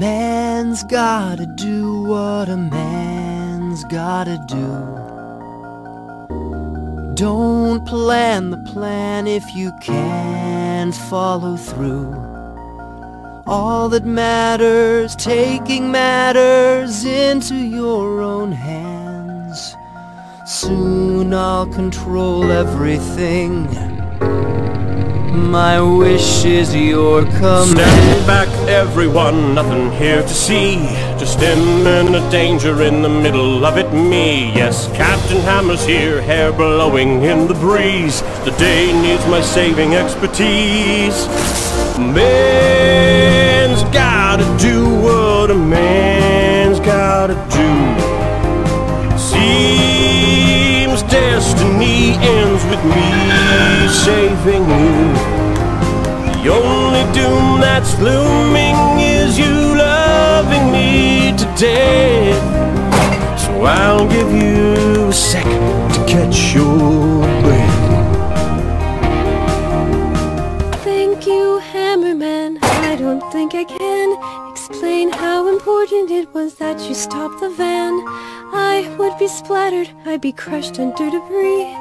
man's gotta do what a man's gotta do. Don't plan the plan if you can't follow through. All that matters, taking matters into your own hands. Soon I'll control everything. My wish is your command. Stand back, everyone, nothing here to see. Just imminent danger in the middle of it, me. Yes, Captain Hammer's here, hair blowing in the breeze. The day needs my saving expertise. Man's gotta do what a man's gotta do. Seems destiny ends with me saving you. Doom that's looming is you loving me to death. So I'll give you a second to catch your breath. Thank you, Hammerman. I don't think I can explain how important it was that you stopped the van. I would be splattered, I'd be crushed under debris.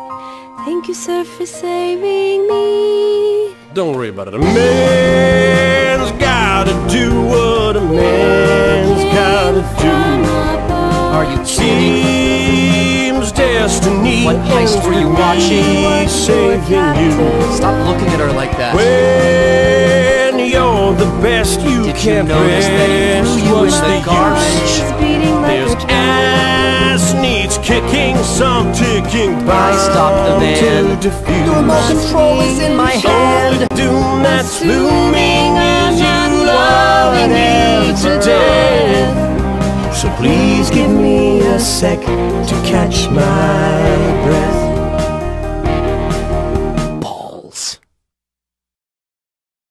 Thank you, sir, for saving me. Don't worry about it. A man's gotta do what a man's gotta do. Are you kidding? Seems destiny What heist were you watching? Saving you. Stop looking at her like that. When you're the best you Did can't notice that he threw you in the the kicking, some ticking I stopped the van. The remote control is in my hand. Only doom that's looming is you loving me to death. So please give me a sec to catch my